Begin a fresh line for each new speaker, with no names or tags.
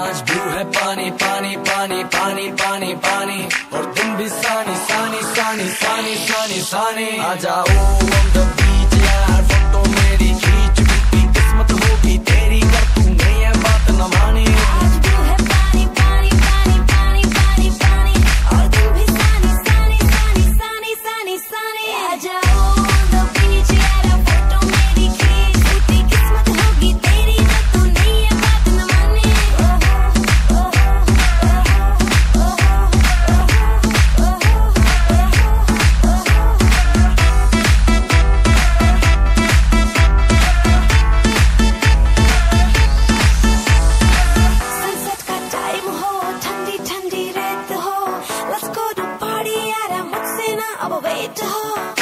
आज ब्लू है पानी पानी पानी पानी पानी पानी। और तुम भी सानी सानी सानी सानी सानी सानी। आ जाओ बीती किस्मत होगी तेरी कर बात न
I'm away to home.